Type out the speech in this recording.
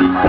DJ.